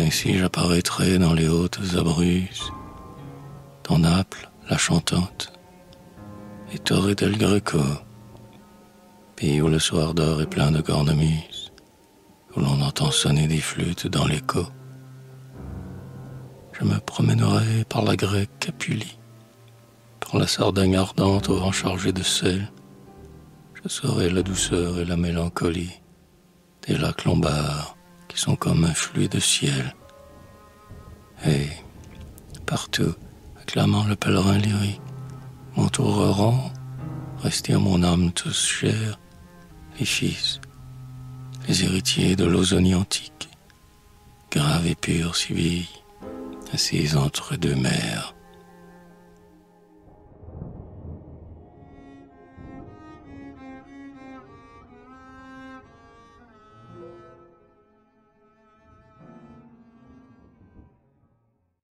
Ainsi j'apparaîtrai dans les hautes Abruzzes, dans Naples, la chantante, et Torre del Greco, pays où le soir d'or est plein de cornemuses, où l'on entend sonner des flûtes dans l'écho. Je me promènerai par la grecque Capulie, par la Sardaigne ardente au vent chargé de sel. Je saurai la douceur et la mélancolie des lacs lombards sont comme un flux de ciel. Et partout, acclamant le pèlerin lyrique, m'entoureront, restés à mon âme tous chers, les fils, les héritiers de l'ozonie antique, grave et pure Sibylle, assise entre deux mers,